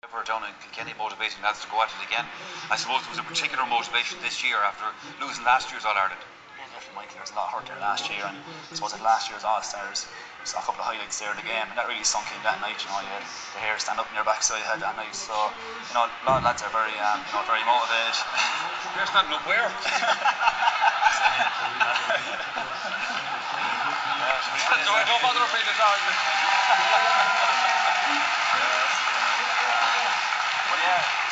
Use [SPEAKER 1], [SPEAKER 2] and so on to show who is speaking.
[SPEAKER 1] Ever down in Kilkenny motivating lads to go at it again. I suppose there was a particular motivation this year after losing last year's All Ireland.
[SPEAKER 2] Yeah, Michael. There was a lot hurt there last year, and I suppose at last year's All Stars, saw a couple of highlights there in the game, and that really sunk in that night. You know, you had the hair stand up in your backside head that night. So, you know, a lot of lads are very, um, you know, very motivated.
[SPEAKER 1] Hair standing up where? don't bother repeating it.